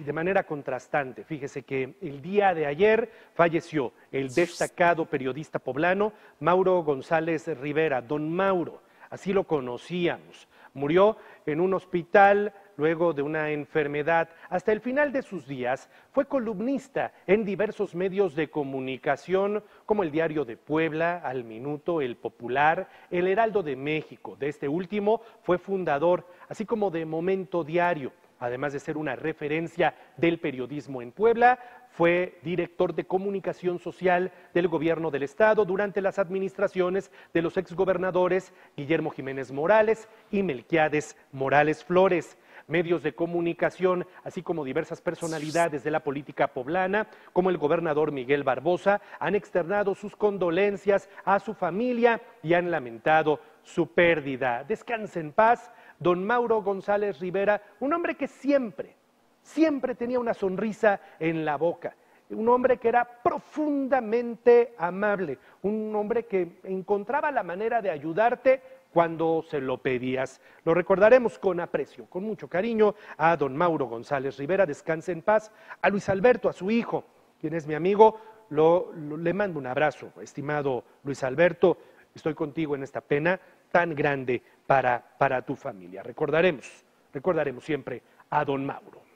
De manera contrastante, fíjese que el día de ayer falleció el destacado periodista poblano Mauro González Rivera, don Mauro, así lo conocíamos. Murió en un hospital luego de una enfermedad. Hasta el final de sus días fue columnista en diversos medios de comunicación como el Diario de Puebla, Al Minuto, El Popular, El Heraldo de México. De este último fue fundador, así como de Momento Diario. Además de ser una referencia del periodismo en Puebla, fue director de comunicación social del gobierno del estado durante las administraciones de los exgobernadores Guillermo Jiménez Morales y Melquiades Morales Flores medios de comunicación, así como diversas personalidades de la política poblana, como el gobernador Miguel Barbosa, han externado sus condolencias a su familia y han lamentado su pérdida. Descanse en paz, don Mauro González Rivera, un hombre que siempre, siempre tenía una sonrisa en la boca. Un hombre que era profundamente amable, un hombre que encontraba la manera de ayudarte cuando se lo pedías. Lo recordaremos con aprecio, con mucho cariño a don Mauro González Rivera, descanse en paz, a Luis Alberto, a su hijo, quien es mi amigo, le mando un abrazo, estimado Luis Alberto, estoy contigo en esta pena tan grande para, para tu familia. Recordaremos, recordaremos siempre a don Mauro.